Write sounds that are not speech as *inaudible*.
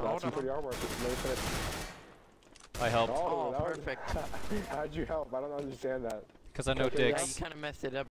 Hold on. I helped Oh, oh perfect. *laughs* How'd you help? I don't understand that. because I know Okay, Yeah, you kind of messed it up.